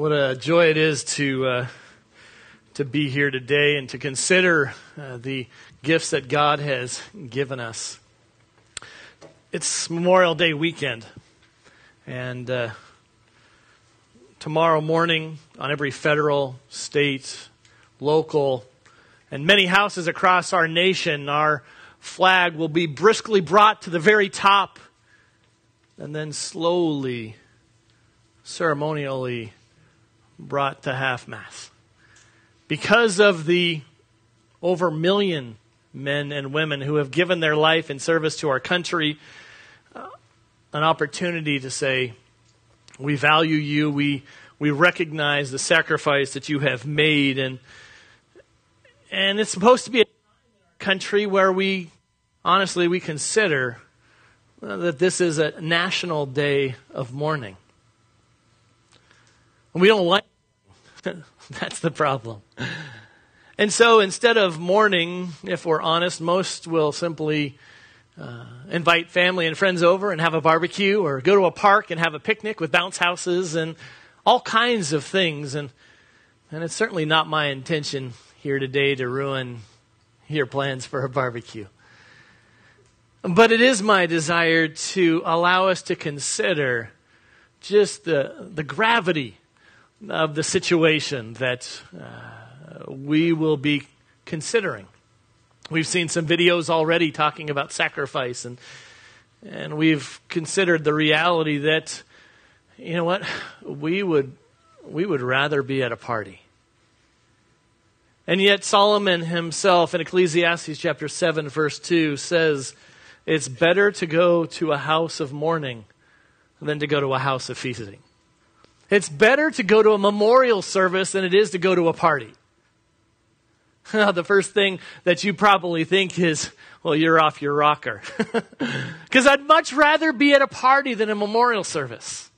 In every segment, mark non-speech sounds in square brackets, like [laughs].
What a joy it is to uh, to be here today and to consider uh, the gifts that God has given us. It's Memorial Day weekend, and uh, tomorrow morning on every federal, state, local, and many houses across our nation, our flag will be briskly brought to the very top, and then slowly, ceremonially brought to half mass. Because of the over million men and women who have given their life in service to our country, uh, an opportunity to say, We value you, we, we recognize the sacrifice that you have made, and, and it's supposed to be a country where we, honestly, we consider uh, that this is a national day of mourning. And we don't like [laughs] That's the problem. And so instead of mourning, if we're honest, most will simply uh, invite family and friends over and have a barbecue or go to a park and have a picnic with bounce houses and all kinds of things. And, and it's certainly not my intention here today to ruin your plans for a barbecue. But it is my desire to allow us to consider just the, the gravity of the situation that uh, we will be considering. We've seen some videos already talking about sacrifice, and and we've considered the reality that you know what we would we would rather be at a party. And yet Solomon himself in Ecclesiastes chapter 7 verse 2 says it's better to go to a house of mourning than to go to a house of feasting. It's better to go to a memorial service than it is to go to a party. [laughs] the first thing that you probably think is, well, you're off your rocker. [laughs] Because I'd much rather be at a party than a memorial service.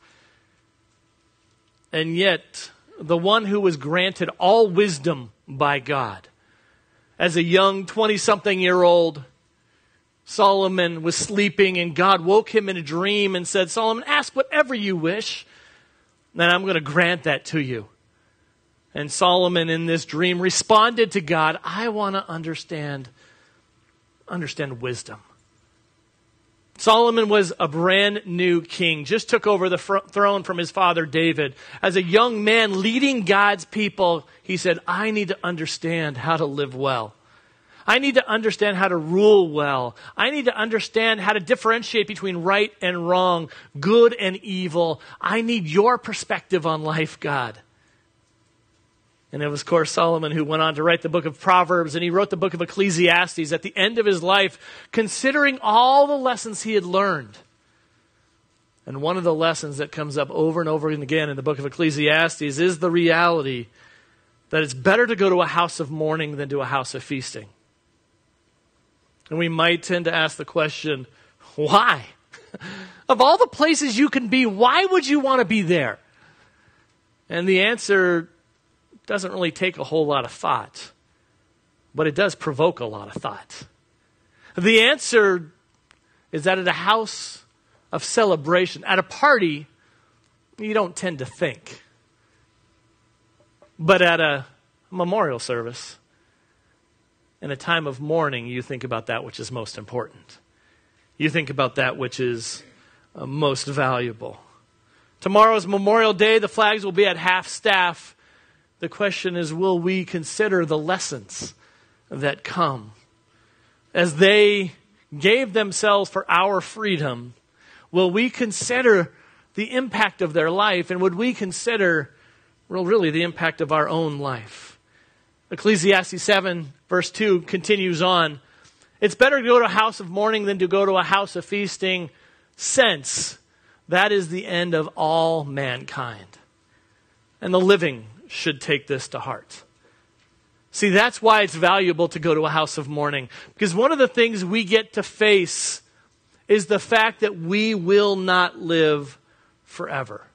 And yet, the one who was granted all wisdom by God, as a young 20 something year old, Solomon was sleeping and God woke him in a dream and said, Solomon, ask whatever you wish then I'm going to grant that to you. And Solomon in this dream responded to God, I want to understand understand wisdom. Solomon was a brand new king, just took over the fr- throne from his father David. As a young man leading God's people, he said, I need to understand how to live well. I need to understand how to rule well. I need to understand how to differentiate between right and wrong, good and evil. I need your perspective on life, God. And it was, of course, Solomon who went on to write the book of Proverbs, and he wrote the book of Ecclesiastes at the end of his life, considering all the lessons he had learned. And one of the lessons that comes up over and over and again in the book of Ecclesiastes is the reality that it's better to go to a house of mourning than to a house of feasting. And we might tend to ask the question, why? of all the places you can be, why would you want to be there? And the answer doesn't really take a whole lot of thought, but it does provoke a lot of thought. The answer is that at a house of celebration, at a party, you don't tend to think. But at a memorial service, in a time of mourning, you think about that which is most important. You think about that which is uh, most valuable. Tomorrow's Memorial Day. The flags will be at half staff. The question is will we consider the lessons that come? As they gave themselves for our freedom, will we consider the impact of their life and would we consider, well, really the impact of our own life? Ecclesiastes 7, verse 2 continues on. It's better to go to a house of mourning than to go to a house of feasting, since that is the end of all mankind. And the living should take this to heart. See, that's why it's valuable to go to a house of mourning. Because one of the things we get to face is the fact that we will not live forever.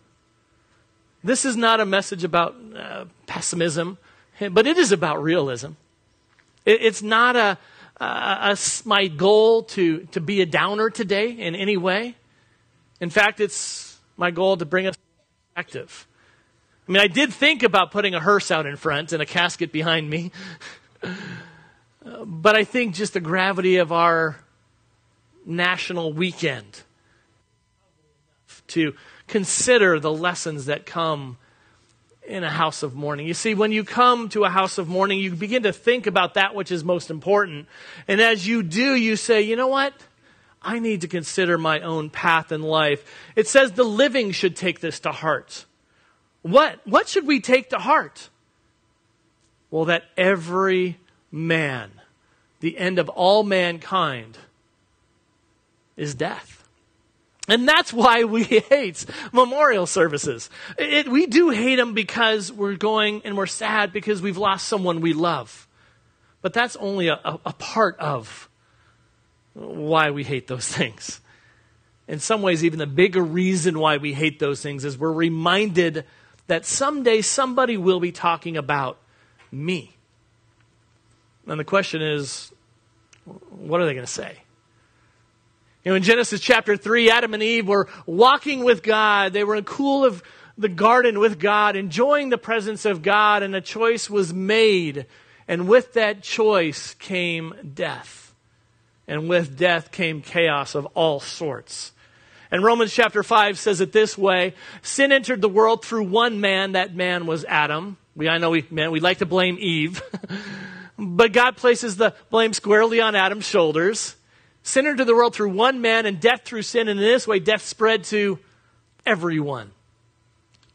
This is not a message about uh, pessimism but it is about realism. It, it's not a, a, a, my goal to, to be a downer today in any way. In fact, it's my goal to bring us perspective. I mean, I did think about putting a hearse out in front and a casket behind me. [laughs] but I think just the gravity of our national weekend to consider the lessons that come in a house of mourning. You see, when you come to a house of mourning, you begin to think about that which is most important. And as you do, you say, you know what? I need to consider my own path in life. It says the living should take this to heart. What? What should we take to heart? Well, that every man, the end of all mankind, is death. And that's why we [laughs] hate memorial services. It, we do hate them because we're going and we're sad because we've lost someone we love. But that's only a, a, a part of why we hate those [laughs] things. In some ways, even the bigger reason why we hate those things is we're reminded that someday somebody will be talking about me. And the question is, what are they going to say? Know, in Genesis chapter 3, Adam and Eve were walking with God. They were in cool of the garden with God, enjoying the presence of God, and a choice was made. And with that choice came death. And with death came chaos of all sorts. And Romans chapter 5 says it this way Sin entered the world through one man, that man was Adam. We, I know we, man, we like to blame Eve. [laughs] but God places the blame squarely on Adam's shoulders. Sin entered the world through one man, and death through sin. And in this way, death spread to everyone.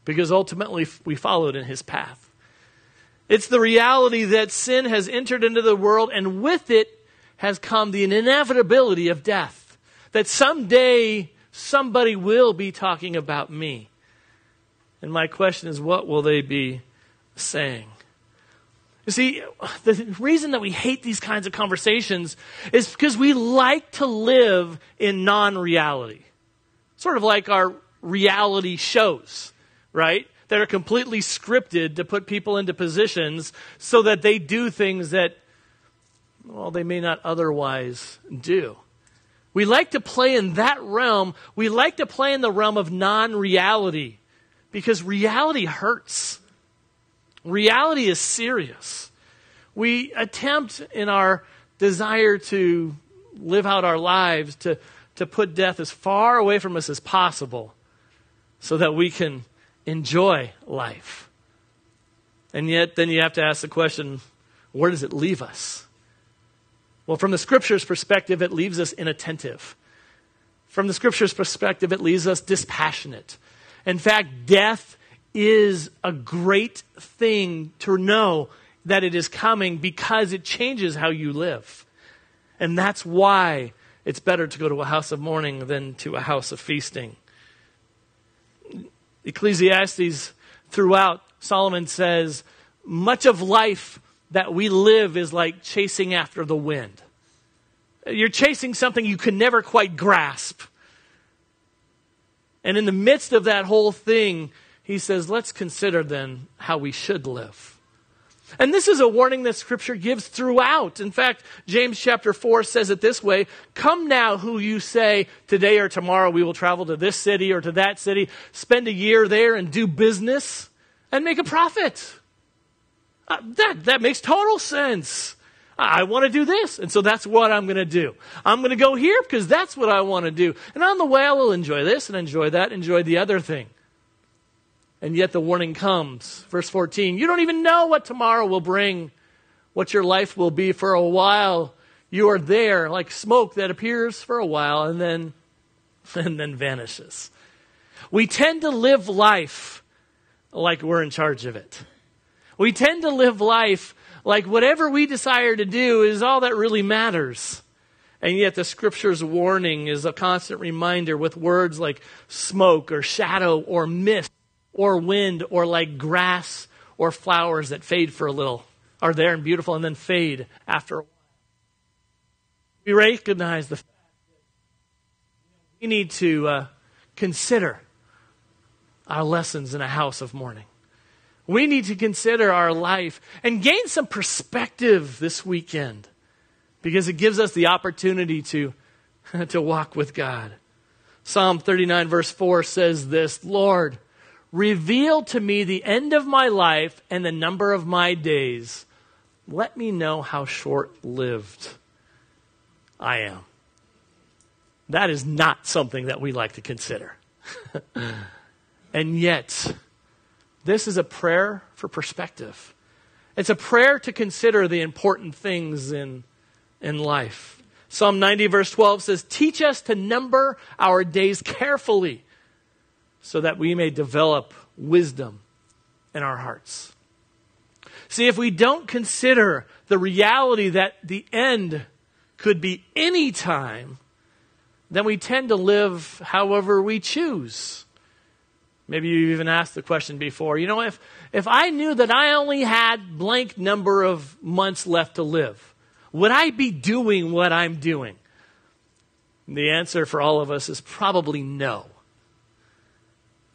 Because ultimately, we followed in his path. It's the reality that sin has entered into the world, and with it has come the inevitability of death. That someday somebody will be talking about me. And my question is, what will they be saying? You see, the reason that we hate these kinds of conversations is because we like to live in non reality. Sort of like our reality shows, right? That are completely scripted to put people into positions so that they do things that, well, they may not otherwise do. We like to play in that realm. We like to play in the realm of non reality because reality hurts. Reality is serious. We attempt in our desire to live out our lives to, to put death as far away from us as possible so that we can enjoy life. And yet, then you have to ask the question where does it leave us? Well, from the scripture's perspective, it leaves us inattentive. From the scripture's perspective, it leaves us dispassionate. In fact, death is a great thing to know that it is coming because it changes how you live. And that's why it's better to go to a house of mourning than to a house of feasting. Ecclesiastes, throughout, Solomon says, much of life that we live is like chasing after the wind. You're chasing something you can never quite grasp. And in the midst of that whole thing, he says, let's consider then how we should live. And this is a warning that scripture gives throughout. In fact, James chapter 4 says it this way Come now, who you say, today or tomorrow we will travel to this city or to that city, spend a year there and do business and make a profit. Uh, that, that makes total sense. I want to do this, and so that's what I'm going to do. I'm going to go here because that's what I want to do. And on the way, I will enjoy this and enjoy that, enjoy the other thing. And yet the warning comes. Verse 14 You don't even know what tomorrow will bring, what your life will be for a while. You are there like smoke that appears for a while and then, [laughs] and then vanishes. We tend to live life like we're in charge of it. We tend to live life like whatever we desire to do is all that really matters. And yet the scripture's warning is a constant reminder with words like smoke or shadow or mist or wind or like grass or flowers that fade for a little, are there and beautiful and then fade after a while. We recognize the fact that we need to uh, consider our lessons in a house of mourning. We need to consider our life and gain some perspective this weekend because it gives us the opportunity to, [laughs] to walk with God. Psalm 39, verse 4 says this Lord, reveal to me the end of my life and the number of my days. Let me know how short lived I am. That is not something that we like to consider. [laughs] and yet, this is a prayer for perspective. It's a prayer to consider the important things in, in life. Psalm 90, verse 12 says, Teach us to number our days carefully so that we may develop wisdom in our hearts. See, if we don't consider the reality that the end could be any time, then we tend to live however we choose. Maybe you've even asked the question before. You know, if, if I knew that I only had blank number of months left to live, would I be doing what I'm doing? The answer for all of us is probably no.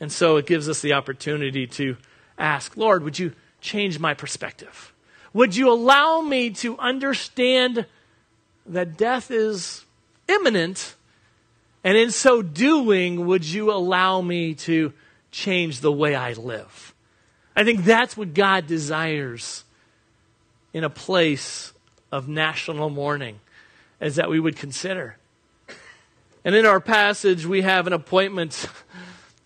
And so it gives us the opportunity to ask, Lord, would you change my perspective? Would you allow me to understand that death is imminent? And in so doing, would you allow me to change the way I live? I think that's what God desires in a place of national mourning, is that we would consider. And in our passage, we have an appointment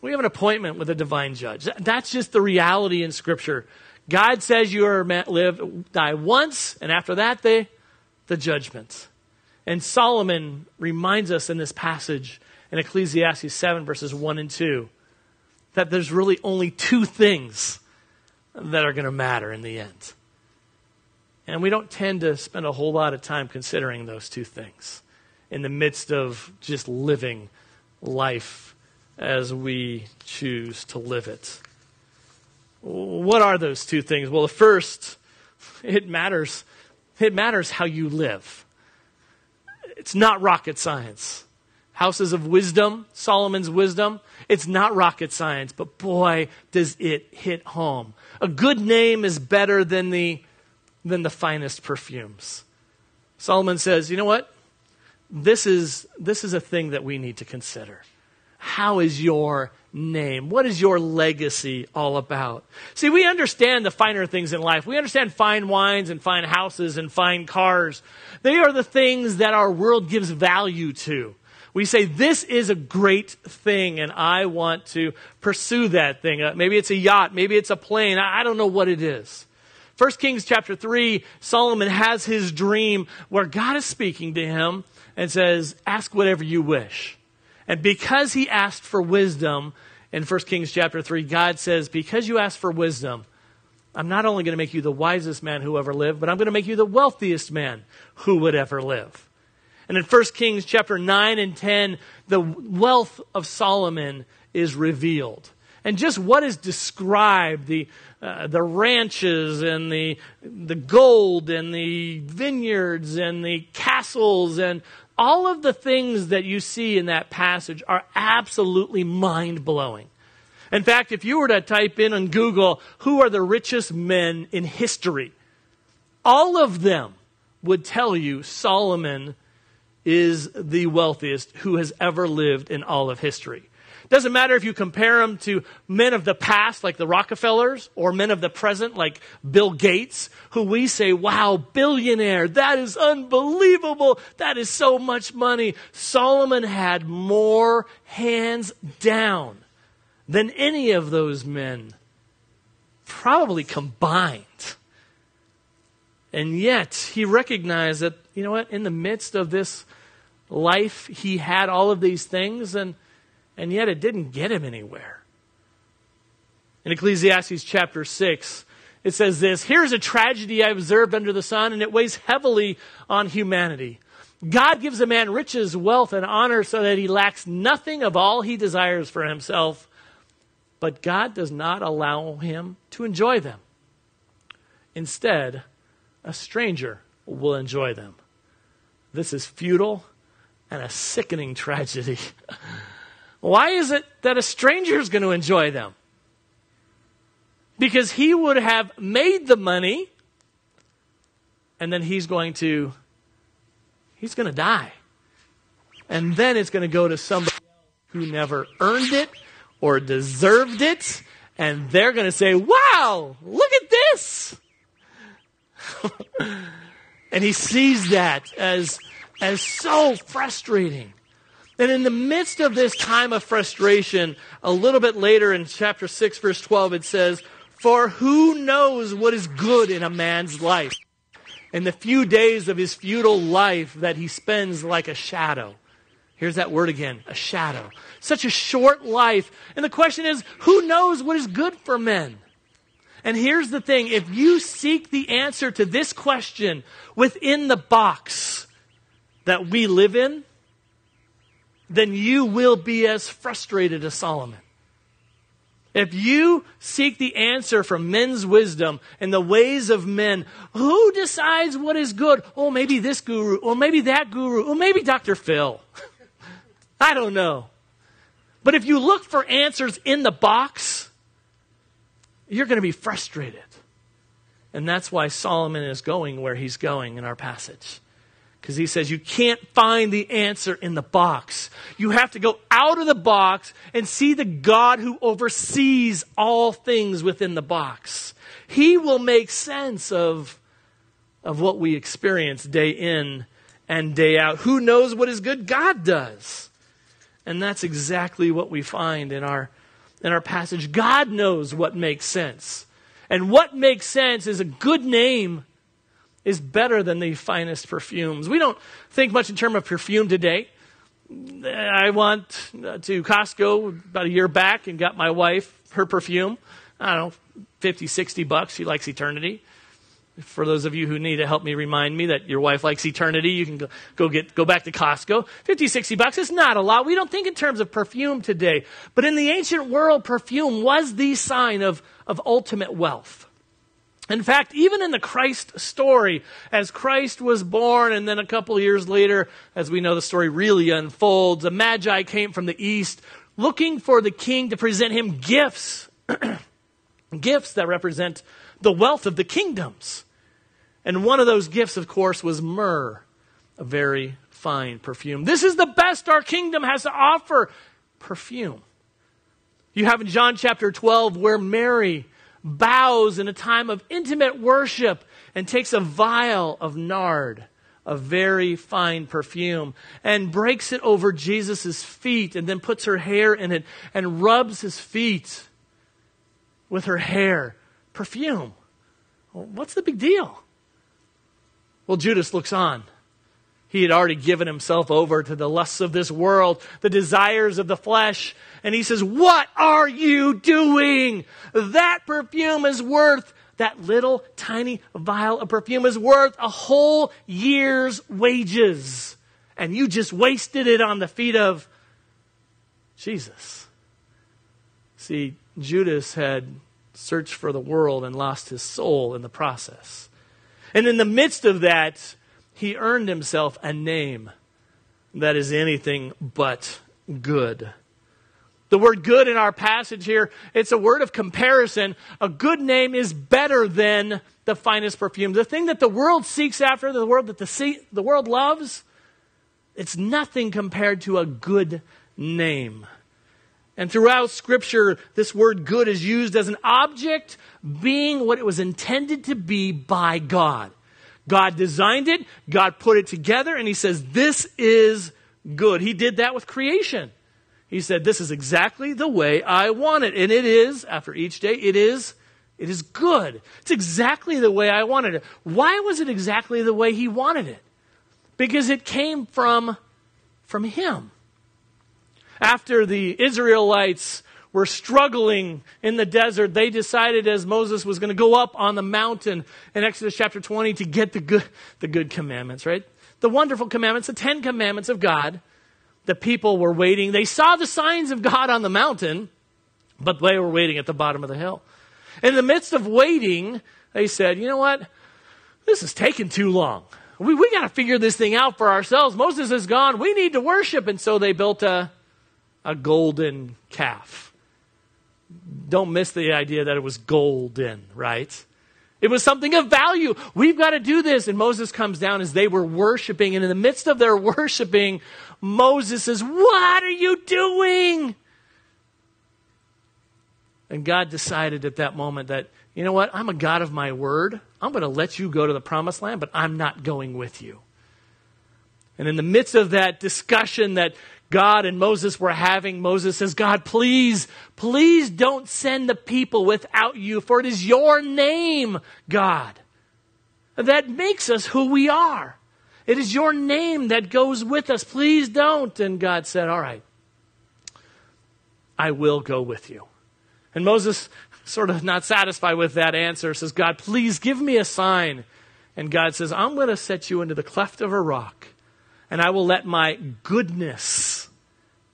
we have an appointment with a divine judge. That's just the reality in Scripture. God says you are meant live, die once, and after that, they, the judgment. And Solomon reminds us in this passage in Ecclesiastes 7, verses 1 and 2, that there's really only two things that are going to matter in the end. And we don't tend to spend a whole lot of time considering those two things in the midst of just living life as we choose to live it. What are those two things? Well, the first, it matters. It matters how you live. It's not rocket science. Houses of wisdom, Solomon's wisdom, it's not rocket science, but boy, does it hit home. A good name is better than the, than the finest perfumes. Solomon says, you know what? This is, this is a thing that we need to consider. How is your name? What is your legacy all about? See, we understand the finer things in life. We understand fine wines and fine houses and fine cars. They are the things that our world gives value to. We say, this is a great thing and I want to pursue that thing. Uh, maybe it's a yacht. Maybe it's a plane. I, I don't know what it is. 1 Kings chapter 3, Solomon has his dream where God is speaking to him and says, ask whatever you wish. And because he asked for wisdom in 1 Kings chapter 3, God says, Because you asked for wisdom, I'm not only going to make you the wisest man who ever lived, but I'm going to make you the wealthiest man who would ever live. And in 1 Kings chapter 9 and 10, the wealth of Solomon is revealed. And just what is described, the, uh, the ranches and the, the gold and the vineyards and the castles and all of the things that you see in that passage are absolutely mind blowing. In fact, if you were to type in on Google, who are the richest men in history, all of them would tell you Solomon is the wealthiest who has ever lived in all of history. Doesn't matter if you compare them to men of the past, like the Rockefellers, or men of the present, like Bill Gates, who we say, wow, billionaire, that is unbelievable. That is so much money. Solomon had more hands down than any of those men, probably combined. And yet, he recognized that, you know what, in the midst of this life, he had all of these things, and and yet it didn't get him anywhere. In Ecclesiastes chapter 6, it says this Here's a tragedy I observed under the sun, and it weighs heavily on humanity. God gives a man riches, wealth, and honor so that he lacks nothing of all he desires for himself, but God does not allow him to enjoy them. Instead, a stranger will enjoy them. This is futile and a sickening [laughs] tragedy. Why is it that a stranger is going to enjoy them? Because he would have made the money and then he's going to he's going to die. And then it's going to go to somebody who never earned it or deserved it And they're going to say, wow, look at this. [laughs] and he sees that as, as so frustrating. And in the midst of this time of frustration, a little bit later in chapter 6, verse 12, it says, For who knows what is good in a man's life? In the few days of his futile life that he spends like a shadow. Here's that word again, a shadow. Such a short life. And the question is, who knows what is good for men? And here's the thing if you seek the answer to this question within the box that we live in, then you will be as frustrated as Solomon. If you seek the answer from men's wisdom and the ways of men, who decides what is good? Oh, maybe this guru, or maybe that guru, or maybe Dr. Phil. [laughs] I don't know. But if you look for answers in the box, you're going to be frustrated. And that's why Solomon is going where he's going in our passage. Because he says you can't find the answer in the box. You have to go out of the box and see the God who oversees all things within the box. He will make sense of, of what we experience day in and day out. Who knows what is good? God does. And that's exactly what we find in our, in our passage. God knows what makes sense. And what makes sense is a good name is better than the finest perfumes. We don't think much in terms of perfume today. I went uh, to Costco about a year back and got my wife her perfume. I don't know, 50, 60 bucks. She likes eternity. For those of you who need to help me remind me that your wife likes eternity, you can go, go get go back to Costco. 50, 60 bucks is not a lot. We don't think in terms of perfume today. But in the ancient world, perfume was the sign of, of ultimate wealth. In fact, even in the Christ story, as Christ was born, and then a couple years later, as we know the story really unfolds, the Magi came from the east looking for the king to present him gifts. [clears throat] gifts that represent the wealth of the kingdoms. And one of those gifts, of course, was myrrh, a very fine perfume. This is the best our kingdom has to offer perfume. You have in John chapter 12 where Mary bows in a time of intimate worship and takes a vial of nard, a very fine perfume, and breaks it over Jesus' feet and then puts her hair in it and rubs his feet with her hair. Perfume. What's the big deal? Well, Judas looks on. He had already given himself over to the lusts of this world, the desires of the flesh. And he says, What are you doing? That perfume is worth, that little tiny vial of perfume is worth a whole year's wages. And you just wasted it on the feet of Jesus. See, Judas had searched for the world and lost his soul in the process. And in the midst of that, he earned himself a name that is anything but good. The word good in our passage here, it's a word of comparison. A good name is better than the finest perfume. The thing that the world seeks after, the world that the, the world loves, it's nothing compared to a good name. And throughout Scripture, this word good is used as an object being what it was intended to be by God. God designed it, God put it together, and He says, This is good. He did that with creation. He said, This is exactly the way I want it. And it is, after each day, it is. It is good. It's exactly the way I wanted it. Why was it exactly the way he wanted it? Because it came from, from him. After the Israelites were struggling in the desert, they decided as Moses was going to go up on the mountain in Exodus chapter 20 to get the good, the good commandments, right? The wonderful commandments, the Ten Commandments of God. The people were waiting. They saw the signs of God on the mountain, but they were waiting at the bottom of the hill. In the midst of waiting, they said, you know what? This is taking too long. We, we got to figure this thing out for ourselves. Moses is gone. We need to worship. And so they built a, a golden calf don't miss the idea that it was golden, right? It was something of value. We've got to do this. And Moses comes down as they were worshiping. And in the midst of their [laughs] worshiping, Moses says, What are you doing? And God decided at that moment that, you know what, I'm a God of my word. I'm going to let you go to the promised land, but I'm not going with you. And in the midst of that discussion that God and Moses were having, Moses says, God, please, please don't send the people without you, for it is your name, God, that makes us who we are. It is your name that goes with us. Please don't. And God said, All right, I will go with you. And Moses, sort of not satisfied with that answer, says, God, please give me a sign. And God says, I'm going to set you into the cleft of a rock, and I will let my goodness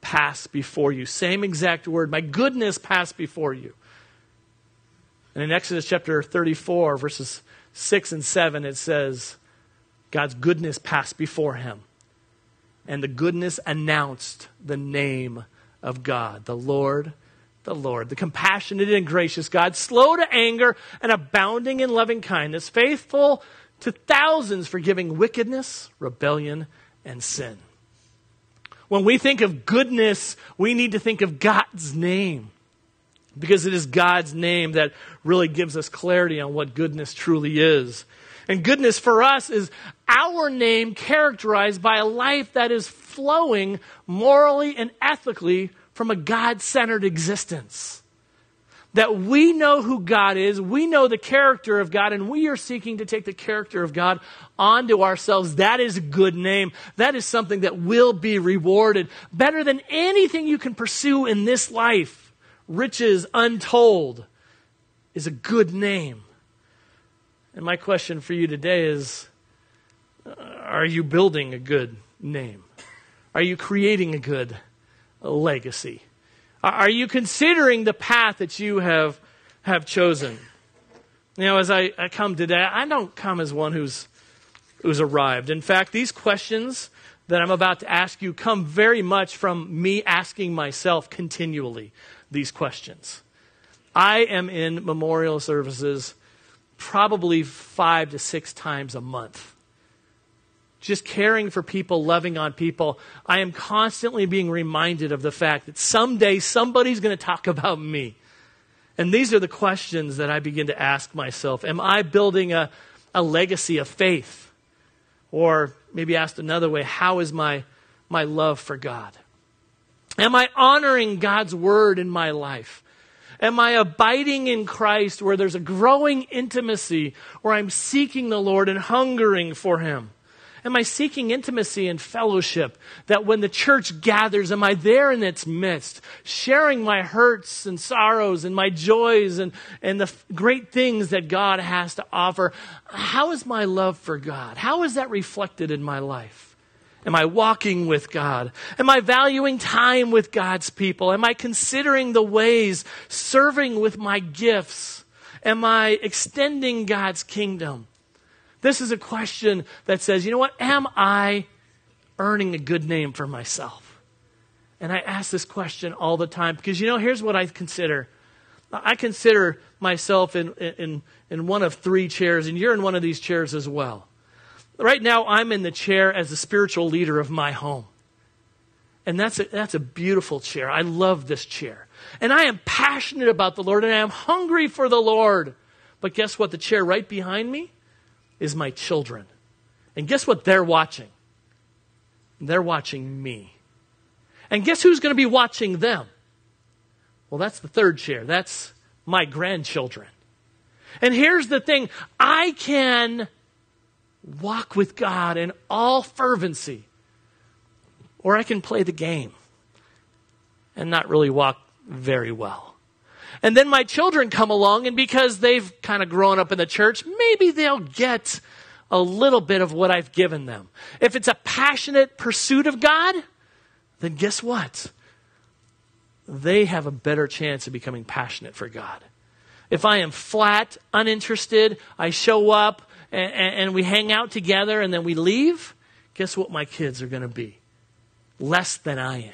pass before you. Same exact word, my goodness pass before you. And in Exodus chapter 34, verses 6 and 7, it says, God's goodness passed before him. And the goodness announced the name of God, the Lord, the Lord, the compassionate and gracious God, slow to anger and abounding in loving kindness, faithful to thousands, forgiving wickedness, rebellion, and sin. When we think of goodness, we need to think of God's name because it is God's name that really gives us clarity on what goodness truly is. And goodness for us is our name characterized by a life that is flowing morally and ethically from a God centered existence. That we know who God is, we know the character of God, and we are seeking to take the character of God onto ourselves. That is a good name. That is something that will be rewarded better than anything you can pursue in this life. Riches untold is a good name. And my question for you today is uh, are you building a good name? Are you creating a good legacy? Are you considering the path that you have, have chosen? You know, as I, I come today, I don't come as one who's, who's arrived. In fact, these questions that I'm about to ask you come very much from me asking myself continually these questions. I am in memorial services probably five to six times a month. Just caring for people, loving on people, I am constantly being reminded of the fact that someday somebody's going to talk [laughs] about me. And these are the questions that I begin to ask myself. Am I building a, a legacy of faith? Or maybe asked another way, how is my, my love for God? Am I honoring God's word in my life? Am I abiding in Christ where there's a growing intimacy, where I'm seeking the Lord and hungering for Him? Am I seeking intimacy and fellowship that when the church gathers, am I there in its midst, sharing my hurts and sorrows and my joys and, and the great things that God has to offer? How is my love for God? How is that reflected in my life? Am I walking with God? Am I valuing time with God's people? Am I considering the ways, serving with my gifts? Am I extending God's kingdom? This is a question that says, you know what? Am I earning a good name for myself? And I ask this question all the time because, you know, here's what I consider. I consider myself in, in, in one of three chairs, and you're in one of these chairs as well. Right now, I'm in the chair as the spiritual leader of my home. And that's a, that's a beautiful chair. I love this chair. And I am passionate about the Lord and I am hungry for the Lord. But guess what? The chair right behind me is my children. And guess what they're watching? They're watching me. And guess who's going to be watching them? Well, that's the third chair. That's my grandchildren. And here's the thing I can walk with God in all fervency. Or I can play the game and not really walk very well. And then my children come along, and because they've kind of grown up in the church, maybe they'll get a little bit of what I've given them. If it's a passionate pursuit of God, then guess what? They have a better chance of becoming passionate for God. If I am flat, uninterested, I show up, and, and we hang out together and then we leave, guess what my kids are going to be? Less than I am.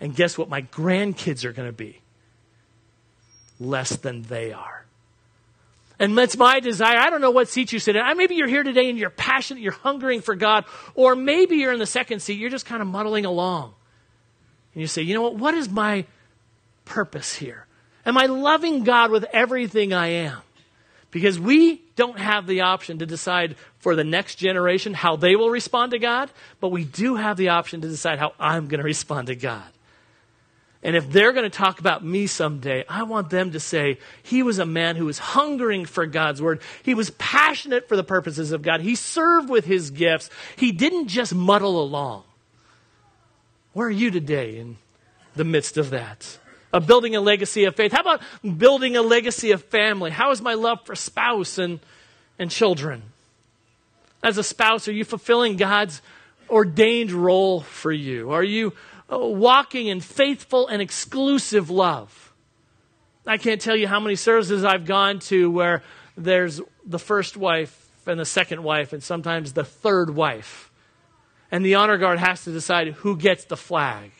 And guess what my grandkids are going to be? Less than they are. And that's my desire. I don't know what seat you sit in. Maybe you're here today and you're passionate, you're hungering for God, or maybe you're in the second seat, you're just kind of muddling along. And you say, you know what? What is my purpose here? Am I loving God with everything I am? Because we don't have the option to decide for the next generation how they will respond to God, but we do have the option to decide how I'm going to respond to God. And if they're going to talk about me someday, I want them to say, he was a man who was hungering for God's word. He was passionate for the purposes of God. He served with his gifts. He didn't just muddle along. Where are you today in the midst of that? Of building a legacy of faith. How about building a legacy of family? How is my love for spouse and, and children? As a spouse, are you fulfilling God's ordained role for you? Are you walking in faithful and exclusive love. I can't tell you how many services I've gone to where there's the first wife and the second wife, and sometimes the third wife. And the honor guard has to decide who gets the flag.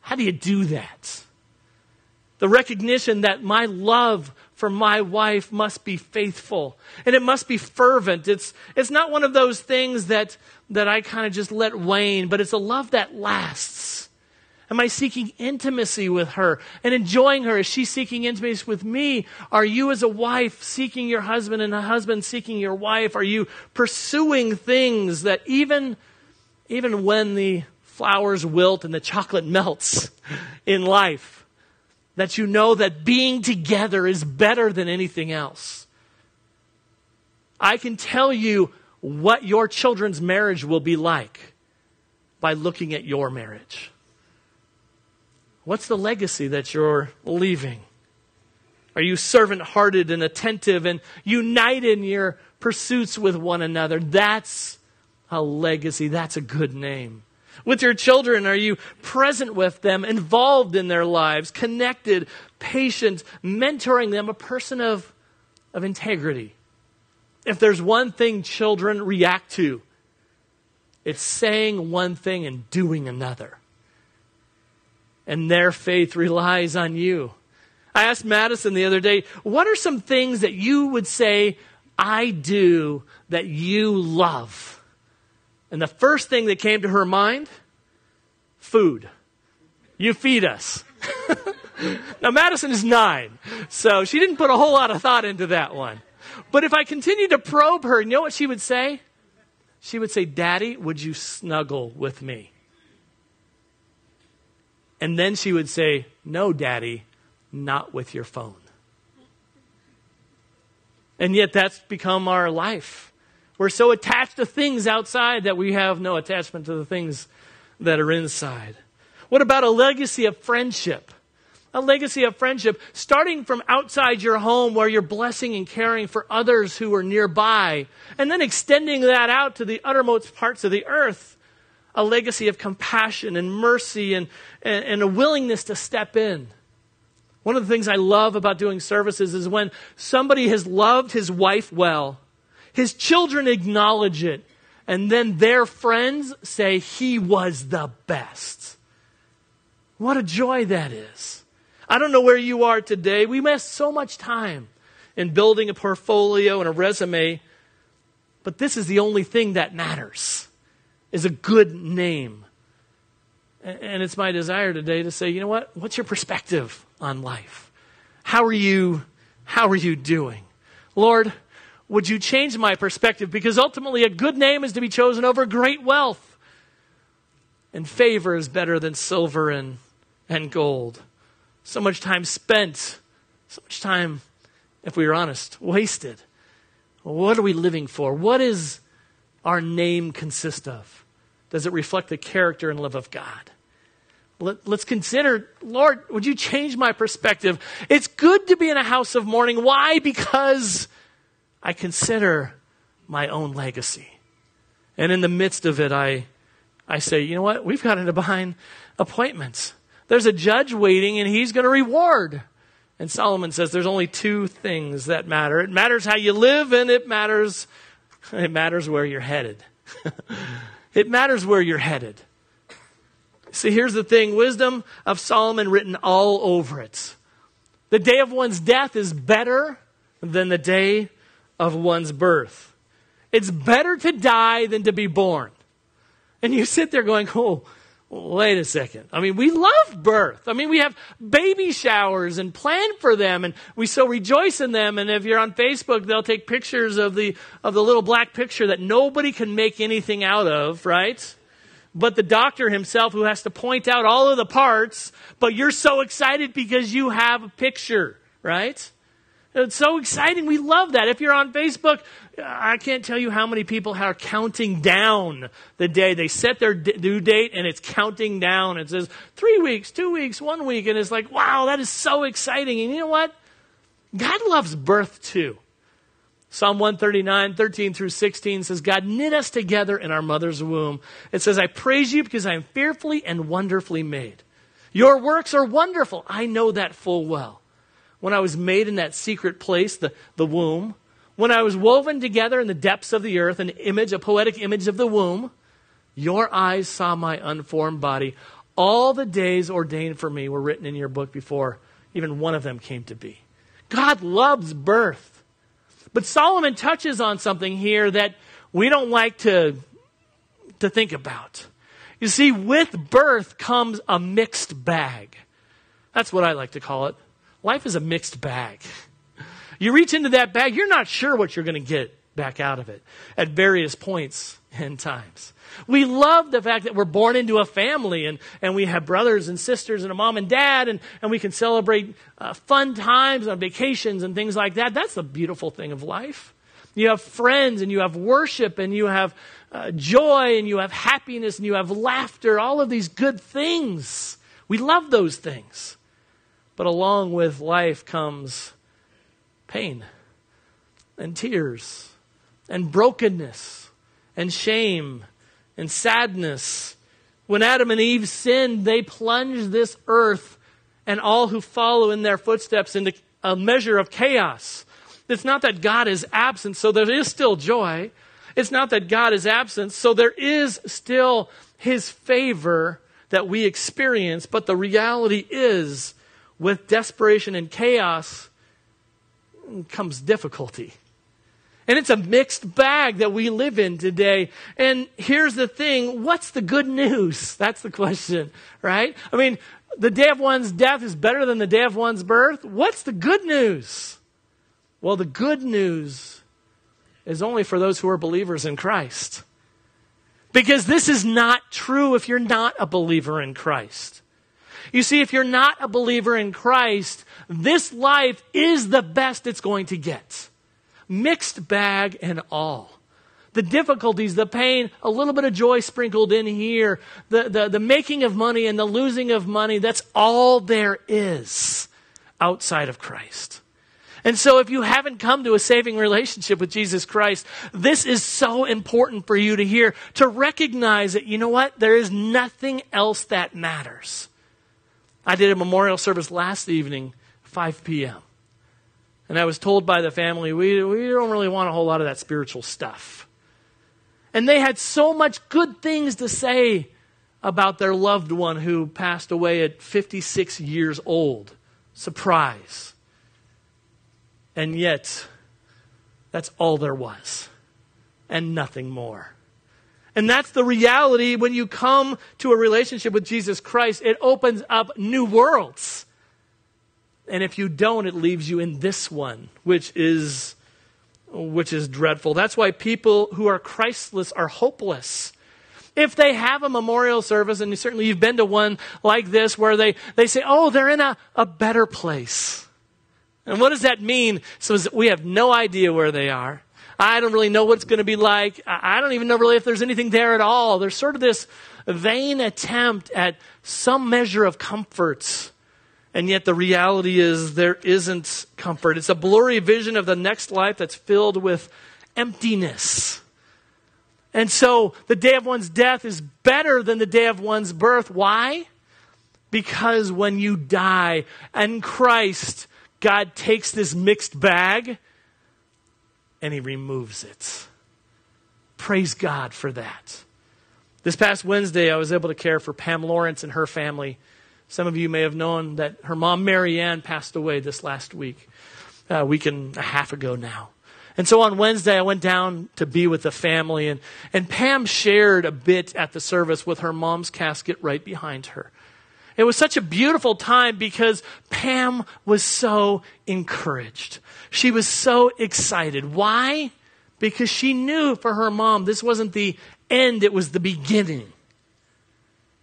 How do you do that? The recognition that my love for my wife must be faithful and it must be fervent. It's, it's not one of those things that, that I kind of just let wane, but it's a love that lasts. Am I seeking intimacy with her and enjoying her? Is she seeking intimacy with me? Are you, as a wife, seeking your husband and a husband seeking your wife? Are you pursuing things that even, even when the flowers wilt and the chocolate melts [laughs] in life, that you know that being together is better than anything else. I can tell you what your children's marriage will be like by looking at your marriage. What's the legacy that you're leaving? Are you servant hearted and attentive and united in your pursuits with one another? That's a legacy. That's a good name. With your children, are you present with them, involved in their lives, connected, patient, mentoring them, a person of, of integrity? If there's one thing children react to, it's saying one thing and doing another. And their faith relies on you. I asked Madison the other day, what are some things that you would say I do that you love? And the first thing that came to her mind food. You feed us. [laughs] now, Madison is nine, so she didn't put a whole lot of thought into that one. But if I continued to probe her, you know what she would say? She would say, Daddy, would you snuggle with me? And then she would say, No, Daddy, not with your phone. And yet that's become our life. We're so attached to things outside that we have no attachment to the things that are inside. What about a legacy of friendship? A legacy of friendship starting from outside your home where you're blessing and caring for others who are nearby, and then extending that out to the uttermost parts of the earth. A legacy of compassion and mercy and, and, and a willingness to step in. One of the things I love about doing services is when somebody has loved his wife well his children acknowledge it. And then their friends say he was the best. What a joy that is. I don't know where you are today. We waste so much time in building a portfolio and a resume, but this is the only thing that matters is a good name. And it's my desire today to say, you know what? What's your perspective on life? How are you how are you doing? Lord, would you change my perspective? Because ultimately, a good name is to be chosen over great wealth. And favor is better than silver and, and gold. So much time spent, so much time, if we are honest, wasted. What are we living for? What does our name consist of? Does it reflect the character and love of God? Let, us consider, Lord, would you change my perspective? It's good to be in a house of mourning. Why? Because I consider my own legacy. And in the midst of it, I, I say, you know what? We've got a divine appointments. There's a judge waiting and he's going to reward. And Solomon says there's only two things that matter. It matters how you live and it matters, it matters where you're headed. [laughs] it matters where you're headed. See, here's the thing wisdom of Solomon written all over it. The day of one's death is better than the day of one's birth. It's better to die than to be born. And you sit there going, oh, wait a second. I mean, we love birth. I mean, we have baby showers and plan for them and we so rejoice in them. And if you're on Facebook, they'll take pictures of the, of the little black picture that nobody can make anything out of, right? But the doctor himself who has to point out all of the parts, but you're so excited because you have a picture, right? It's so exciting. We love that. If you're on Facebook, I can't tell you how many people are counting down the day. They set their due date and it's counting down. It says three weeks, two weeks, one week. And it's like, wow, that is so exciting. And you know what? God loves birth too. Psalm 139, 13 through 16 says, God knit us together in our mother's womb. It says, I praise you because I am fearfully and wonderfully made. Your works are wonderful. I know that full well. When I was made in that secret place, the, the womb, when I was woven together in the depths of the earth, an image, a poetic image of the womb, your eyes saw my unformed body. All the days ordained for me were written in your book before even one of them came to be. God loves birth. But Solomon touches on something here that we don't like to, to think about. You see, with birth comes a mixed bag. That's what I like to call it. Life is a mixed bag. You reach into that bag, you're not sure what you're going to get back out of it at various points and times. We love the fact that we're born into a family and, and we have brothers and sisters and a mom and dad and, and we can celebrate uh, fun times on vacations and things like that. That's the beautiful thing of life. You have friends and you have worship and you have uh, joy and you have happiness and you have laughter, all of these good things. We love those things. But along with life comes pain and tears and brokenness and shame and sadness. When Adam and Eve sinned, they plunged this earth and all who follow in their footsteps into a measure of chaos. It's not that God is absent, so there is still joy. It's not that God is absent, so there is still his favor that we experience. But the reality is, with desperation and chaos, comes difficulty. And it's a mixed bag that we live in today. And here's the thing what's the good news? [laughs] That's the question, right? I mean, the day of one's death is better than the day of one's birth. What's the good news? Well, the good news is only for those who are believers in Christ. Because this is not true if you're not a believer in Christ. You see, if you're not a believer in Christ, this life is the best it's going to get. Mixed bag and all. The difficulties, the pain, a little bit of joy sprinkled in here, the, the, the making of money and the losing of money, that's all there is outside of Christ. And so, if you haven't come to a saving relationship with Jesus Christ, this is so important for you to hear, to recognize that, you know what? There is nothing else that matters. I did a memorial service last evening 5 p.m. And I was told by the family, we, we don't really want a whole lot of that spiritual stuff. And they had so much good things to say about their loved one who passed away at 56 years old. Surprise. And yet, that's all there was, and nothing more. And that's the reality when you come to a relationship with Jesus Christ. It opens up new worlds. And if you don't, it leaves you in this one, which is, which is dreadful. That's why people who are Christless are hopeless. If they have a memorial service, and certainly you've been to one like this, where they, they say, oh, they're in a, a better place. And what does that mean? So we have no idea where they are. I don't really know what it's going to be like. I don't even know really if there's anything there at all. There's sort of this vain attempt at some measure of comfort and yet the reality is there isn't comfort. It's a blurry vision of the next life that's filled with emptiness. And so the day of one's death is better than the day of one's birth. Why? Because when you die and Christ, God takes this mixed bag and he removes it. Praise God for that. This past Wednesday, I was able to care for Pam Lawrence and her family some of you may have known that her mom, Mary Ann, passed away this last week, a week and a half ago now. And so on Wednesday, I went down to be with the family, and, and Pam shared a bit at the service with her mom's casket right behind her. It was such a beautiful time because Pam was so encouraged. She was so excited. Why? Because she knew for her mom this wasn't the end, it was the beginning.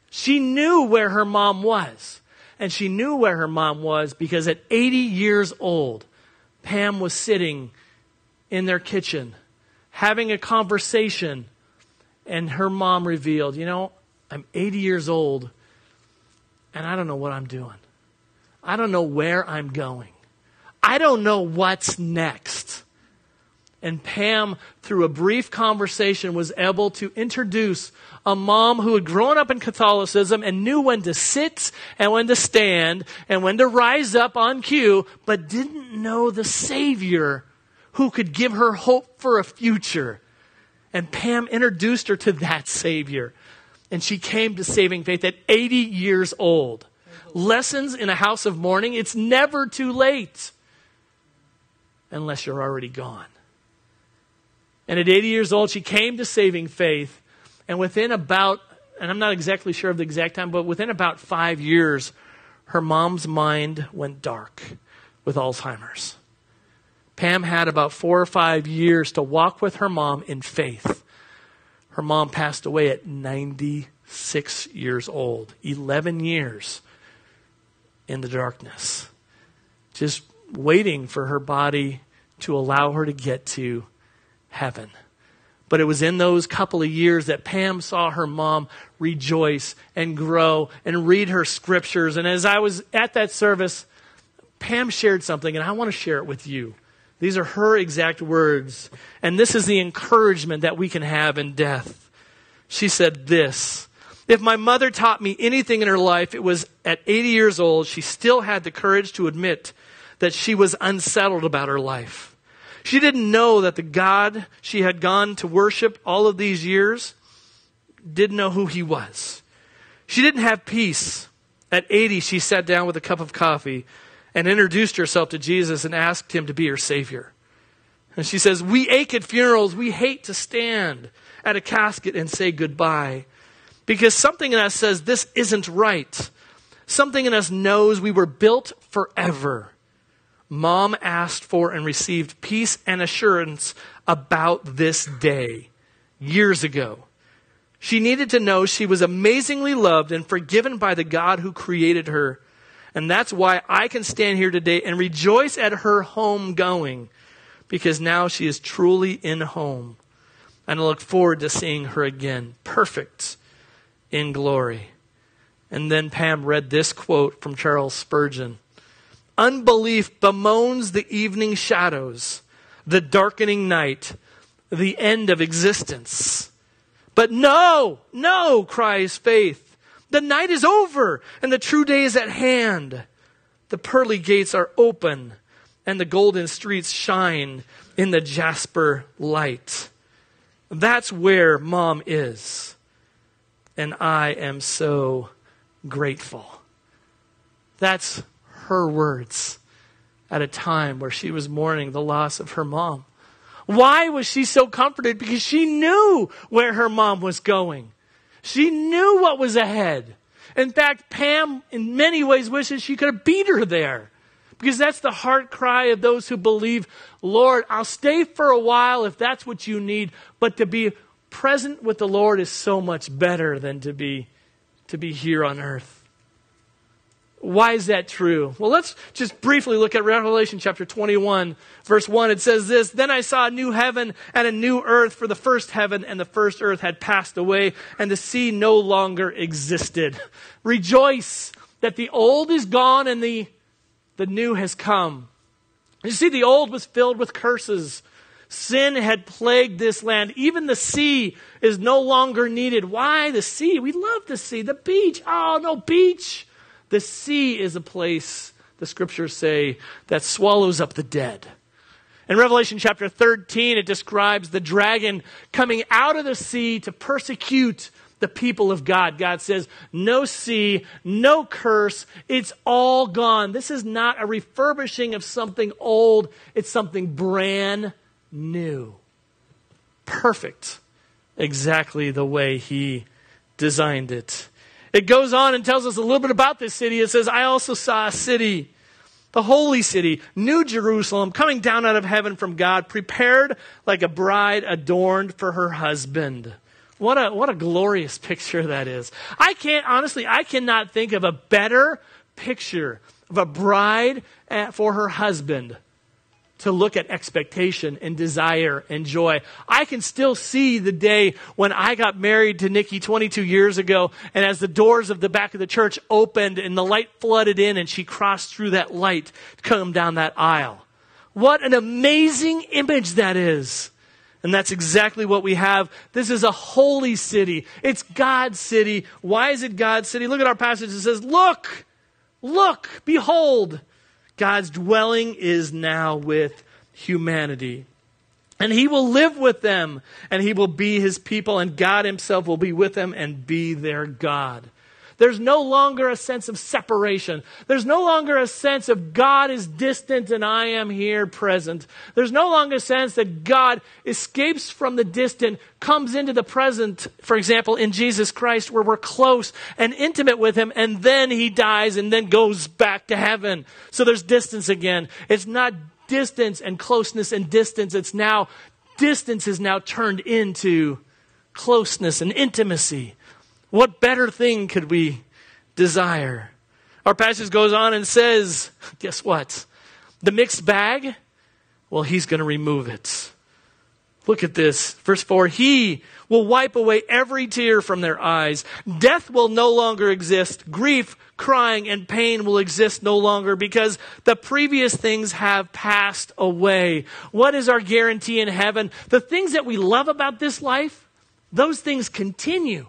She knew where her mom was. And she knew where her mom was because at 80 years old, Pam was sitting in their kitchen having a conversation, and her mom revealed, You know, I'm 80 years old, and I don't know what I'm doing. I don't know where I'm going. I don't know what's next. And Pam, through a brief conversation, was able to introduce a mom who had grown up in Catholicism and knew when to sit and when to stand and when to rise up on cue, but didn't know the Savior who could give her hope for a future. And Pam introduced her to that Savior. And she came to saving faith at 80 years old. Lessons in a house of mourning, it's never too late unless you're already gone. And at 80 years old, she came to saving faith. And within about, and I'm not exactly sure of the exact time, but within about five years, her mom's mind went dark with Alzheimer's. Pam had about four or five years to walk with her mom in faith. Her mom passed away at 96 years old, 11 years in the darkness, just waiting for her body to allow her to get to heaven. But it was in those couple of years that Pam saw her mom rejoice and grow and read her scriptures. And as I was at that service, Pam shared something, and I want to share it with you. These are her exact words. And this is the encouragement that we can have in death. She said this If my mother taught me anything in her life, it was at 80 years old, she still had the courage to admit that she was unsettled about her life. She didn't know that the God she had gone to worship all of these years didn't know who he was. She didn't have peace. At 80, she sat down with a cup of coffee and introduced herself to Jesus and asked him to be her Savior. And she says, We ache at funerals. We hate to stand at a casket and say goodbye because something in us says this isn't right. Something in us knows we were built forever mom asked for and received peace and assurance about this day years ago. She needed to know she was amazingly loved and forgiven by the God who created her. And that's why I can stand here today and rejoice at her home going, because now she is truly in home. And I look forward to seeing her again, perfect in glory. And then Pam read this quote from Charles Spurgeon Unbelief bemoans the evening shadows, the darkening night, the end of existence. But no, no, cries faith. The night is over and the true day is at hand. The pearly gates are open and the golden streets shine in the jasper light. That's where mom is. And I am so grateful. That's her words at a time where she was mourning the loss of her mom. Why was she so comforted? Because she knew where her mom was going. She knew what was ahead. In fact, Pam, in many ways, wishes she could have beat her there. Because that's the heart cry of those who believe, Lord, I'll stay for a while if that's what you need, but to be present with the Lord is so much better than to be, to be here on earth. Why is that true? Well, let's just briefly look at Revelation chapter 21, verse 1. It says this Then I saw a new heaven and a new earth, for the first heaven and the first earth had passed away, and the sea no longer existed. Rejoice that the old is gone and the, the new has come. You see, the old was filled with curses. Sin had plagued this land. Even the sea is no longer needed. Why the sea? We love the sea. The beach. Oh, no beach. The sea is a place, the scriptures say, that swallows up the dead. In Revelation chapter 13, it describes the dragon coming out of the sea to persecute the people of God. God says, no sea, no curse, it's all gone. This is not a refurbishing of something old, it's something brand new. Perfect. Exactly the way he designed it. It goes on and tells us a little bit about this city. It says, I also saw a city, the holy city, New Jerusalem, coming down out of heaven from God, prepared like a bride adorned for her husband. What a, what a glorious picture that is. I can't, honestly, I cannot think of a better picture of a bride for her husband to look at expectation and desire and joy. I can still see the day when I got married to Nikki 22 years ago, and as the doors of the back of the church opened and the light flooded in, and she crossed through that light to come down that aisle. What an amazing image that is. And that's exactly what we have. This is a holy city. It's God's city. Why is it God's city? Look at our passage. It says, Look, look, behold, God's dwelling is now with humanity. And he will live with them, and he will be his people, and God himself will be with them and be their God. There's no longer a sense of separation. There's no longer a sense of God is distant and I am here present. There's no longer a sense that God escapes from the distant, comes into the present, for example, in Jesus Christ, where we're close and intimate with Him, and then He dies and then goes back to heaven. So there's distance again. It's not distance and closeness and distance. It's now, distance is now turned into closeness and intimacy. What better thing could we desire? Our passage goes on and says, guess what? The mixed bag, well, he's going to remove it. Look at this. Verse 4 He will wipe away every tear from their eyes. Death will no longer exist. Grief, crying, and pain will exist no longer because the previous things have passed away. What is our guarantee in heaven? The things that we love about this life, those things continue.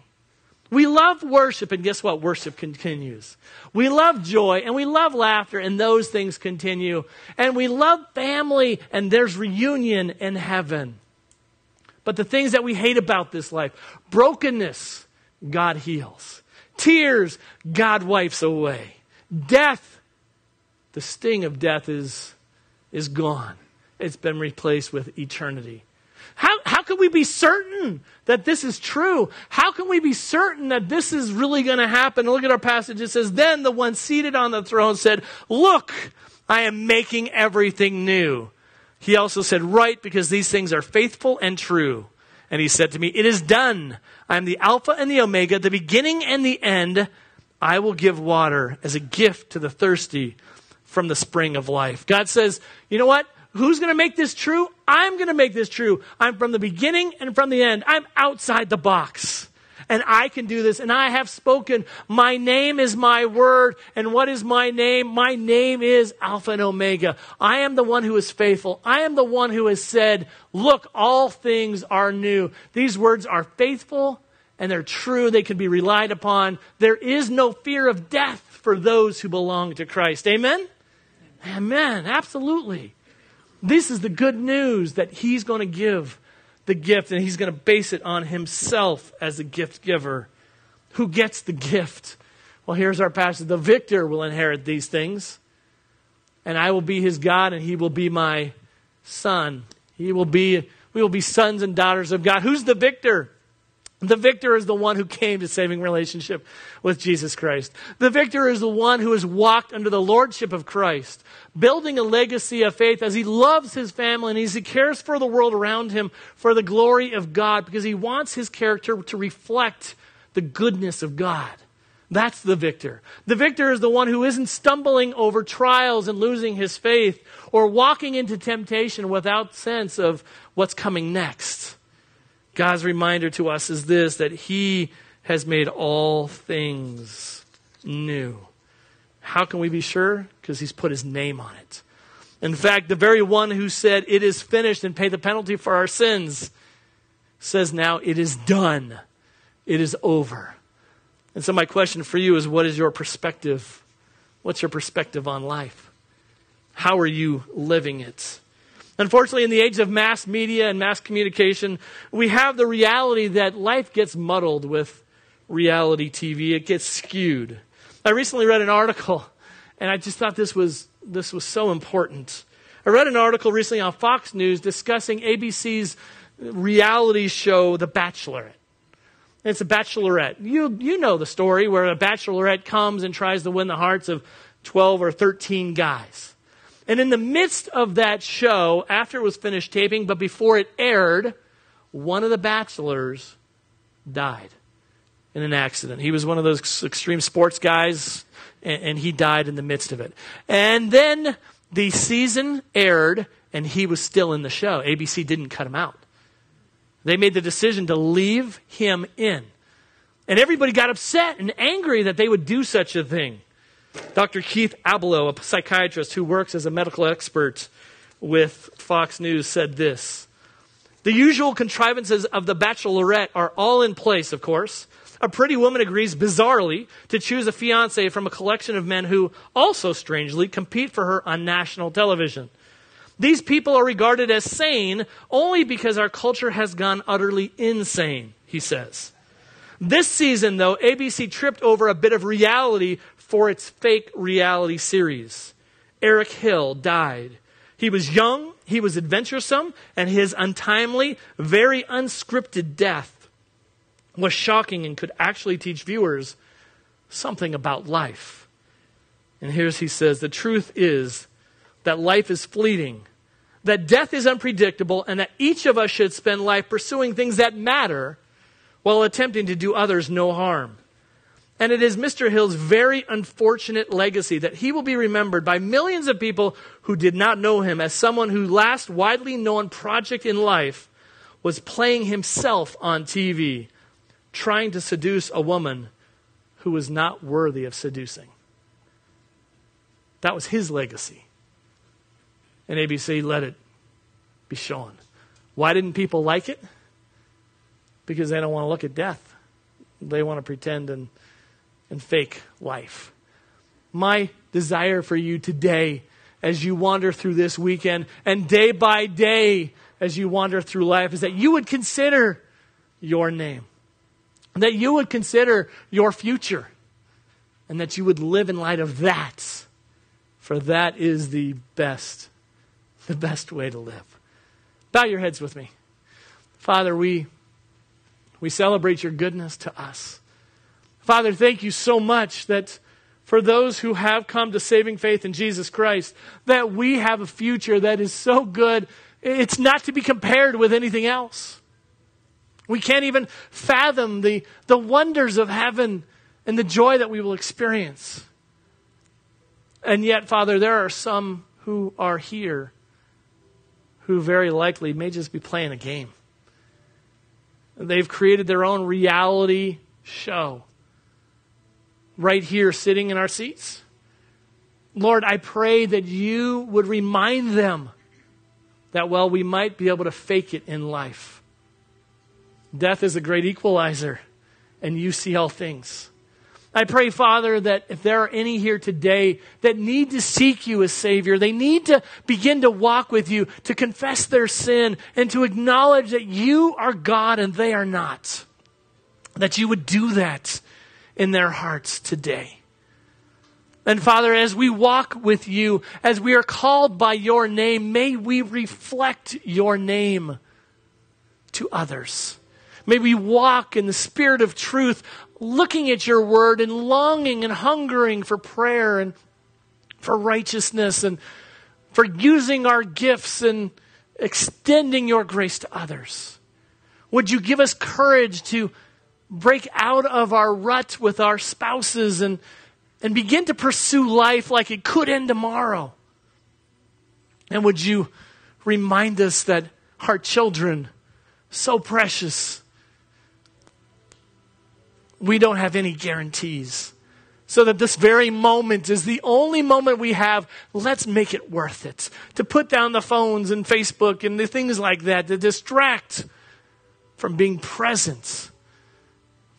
We love worship, and guess what? Worship continues. We love joy, and we love laughter, and those things continue. And we love family, and there's reunion in heaven. But the things that we hate about this life brokenness, God heals. Tears, God wipes away. Death, the sting of death is, is gone. It's been replaced with eternity. How, how can we be certain that this is true? How can we be certain that this is really going to happen? Look at our passage. It says, Then the one seated on the throne said, Look, I am making everything new. He also said, Write, because these things are faithful and true. And he said to me, It is done. I am the Alpha and the Omega, the beginning and the end. I will give water as a gift to the thirsty from the spring of life. God says, You know what? Who's going to make this true? I'm going to make this true. I'm from the beginning and from the end. I'm outside the box. And I can do this. And I have spoken. My name is my word. And what is my name? My name is Alpha and Omega. I am the one who is faithful. I am the one who has said, Look, all things are new. These words are faithful and they're true. They can be relied upon. There is no fear of death for those who belong to Christ. Amen? Amen. Absolutely. This is the good news that he's going to give the gift and he's going to base it on himself as the gift giver. Who gets the gift? Well, here's our passage. The victor will inherit these things, and I will be his God, and he will be my son. He will be, we will be sons and daughters of God. Who's the victor? The victor is the one who came to saving relationship with Jesus Christ. The victor is the one who has walked under the lordship of Christ, building a legacy of faith as he loves his family and as he cares for the world around him for the glory of God because he wants his character to reflect the goodness of God. That's the victor. The victor is the one who isn't stumbling over trials and losing his faith or walking into temptation without sense of what's coming next. God's reminder to us is this that He has made all things new. How can we be sure? Because He's put His name on it. In fact, the very one who said, It is finished and paid the penalty for our sins, says now, It is done. It is over. And so, my question for you is what is your perspective? What's your perspective on life? How are you living it? Unfortunately, in the age of mass media and mass communication, we have the reality that life gets muddled with reality TV. It gets skewed. I recently read an article, and I just thought this was, this was so important. I read an article recently on Fox News discussing ABC's reality show, The Bachelorette. It's a bachelorette. You, you know the story where a bachelorette comes and tries to win the hearts of 12 or 13 guys. And in the midst of that show, after it was finished taping, but before it aired, one of the bachelors died in an accident. He was one of those extreme sports guys, and, and he died in the midst of it. And then the season aired, and he was still in the show. ABC didn't cut him out. They made the decision to leave him in. And everybody got upset and angry that they would do such a thing. Dr. Keith Ablow, a psychiatrist who works as a medical expert with Fox News, said this The usual contrivances of the bachelorette are all in place, of course. A pretty woman agrees bizarrely to choose a fiance from a collection of men who, also strangely, compete for her on national television. These people are regarded as sane only because our culture has gone utterly insane, he says. This season, though, ABC tripped over a bit of reality for its fake reality series. Eric Hill died. He was young, he was adventuresome, and his untimely, very unscripted death was shocking and could actually teach viewers something about life. And here's he says the truth is that life is fleeting, that death is unpredictable, and that each of us should spend life pursuing things that matter while attempting to do others no harm. And it is Mr. Hill's very unfortunate legacy that he will be remembered by millions of people who did not know him as someone whose last widely known project in life was playing himself on TV, trying to seduce a woman who was not worthy of seducing. That was his legacy. And ABC let it be shown. Why didn't people like it? Because they don't want to look at death. They want to pretend and, and fake life. My desire for you today, as you wander through this weekend and day by day as you wander through life, is that you would consider your name, that you would consider your future, and that you would live in light of that. For that is the best the best way to live. Bow your heads with me. Father, we, we celebrate your goodness to us. Father, thank you so much that for those who have come to saving faith in Jesus Christ, that we have a future that is so good, it's not to be compared with anything else. We can't even fathom the, the wonders of heaven and the joy that we will experience. And yet, Father, there are some who are here who very likely may just be playing a game. They've created their own reality show right here sitting in our seats. Lord, I pray that you would remind them that, while we might be able to fake it in life. Death is a great equalizer, and you see all things. I pray, Father, that if there are any here today that need to seek you as Savior, they need to begin to walk with you, to confess their sin, and to acknowledge that you are God and they are not. That you would do that in their hearts today. And Father, as we walk with you, as we are called by your name, may we reflect your name to others. May we walk in the spirit of truth, looking at your word and longing and hungering for prayer and for righteousness and for using our gifts and extending your grace to others. Would you give us courage to break out of our rut with our spouses and, and begin to pursue life like it could end tomorrow? And would you remind us that our children, so precious, we don't have any guarantees. So that this very moment is the only moment we have, let's make it worth it. To put down the phones and Facebook and the things like that, to distract from being present.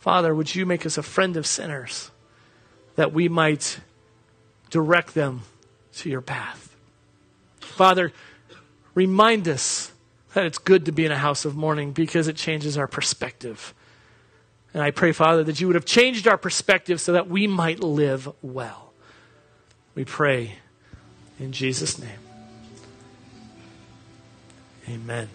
Father, would you make us a friend of sinners that we might direct them to your path? Father, remind us that it's good to be in a house of mourning because it changes our perspective. And I pray, Father, that you would have changed our perspective so that we might live well. We pray in Jesus' name. Amen.